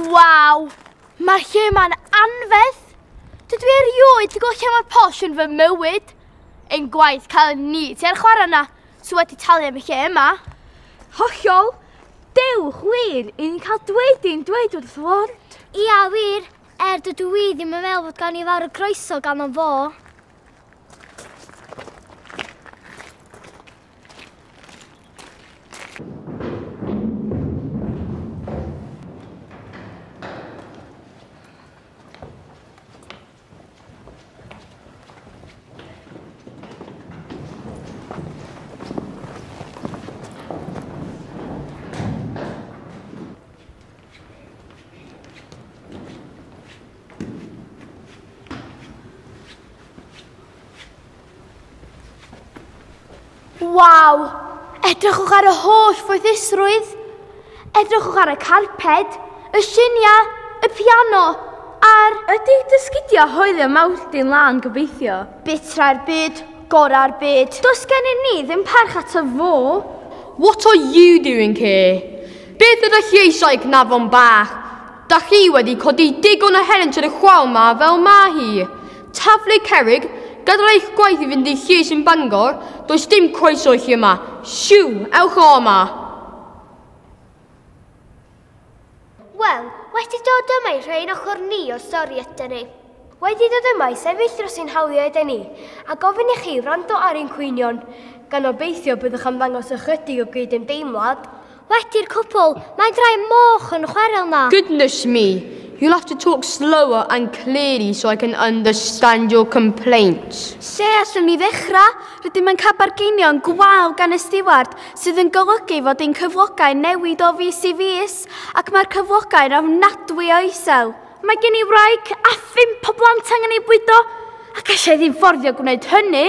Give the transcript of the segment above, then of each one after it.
Waw! Mae'r lle ma'n anfedd! Dydw i erioed wedi gweld lle mae'r posh yn fy mywyd. Ein gwaith cael ni ti ar chwarae yna, so wedi talu am y lle yma. Hollol! Dewch wir i ni cael dweudyn dweud wrth fod. Ia wir, er dydw i ddim yn meddwl bod gan i fawr y croeso gan o fo. Waw! Edrychwch ar y holl ffwythusrwydd! Edrychwch ar y carped, y siniau, y piano, a'r... Ydy dysgidio hoedd y lan gobeithio? Bitra'r byd, gora'r byd. Does gennym ni ddim parch ato fo. What are you doing here? Beth ydych chi eisiau gnafo'n bach? Da chi wedi codi digon o heren yn y chwal ma fel ma hi. Taflu cerig Gadael eich gwaith i fynd i llys yn Bangor, does dim croeso i chi yma. Siw, ewch o yma! Wel, wedi dod yma i rhain ochr ni o stori ydyn ni. Wedi dod yma i sefyll dros ein hawliau ydyn ni, a gofyn i chi rando ar ein cwynion, gan obeithio byddwch am ddangos ychydig o gyd yn deimlad. Wedi'r cwpl, mae'n drai moch yn chwarel na. Goodness me! You'll have to talk slower and clearly so I can understand your complaints. Lle allwn ni ddechrau? Rydym yn cael bargeinio'n gwael gan y stiward sydd yn golygu fod ein cyflogau newid o fus i fus ac mae'r cyflogau'n ofnadwy o isel. Mae gen i wraig a phimp o blant angen ei bwydo ac eisiau ddim fforddio gwneud hynny.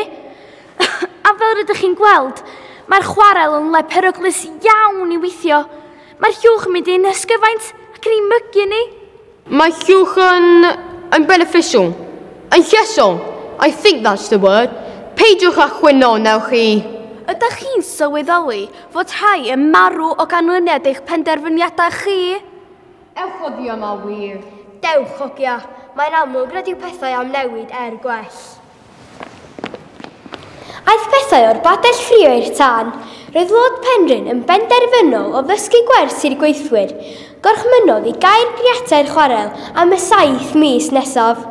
a fel rydych chi'n gweld, mae'r chwarel yn le peryglus iawn i weithio. Mae'r llwch yn mynd i'n ysgyfaint ac yn ei mygu ni. Mae llwch yn, yn beneficial, yn llesol. I think that's the word. Peidiwch â chwyno, newch chi. Ydych chi'n sylweddoli fod rhai yn marw o ganlyniad eich penderfyniadau chi? Ewch o oddi yma wir. Dewch ogia, mae'n amlwg nad yw pethau am newid er gwell. Aeth pethau o'r badell ffrio i'r tân. Roedd Lord Penryn yn benderfynol o ddysgu gwers i'r gweithwyr, Gorchmynodd i gair griatiau'r chwarel am y saith mis nesaf.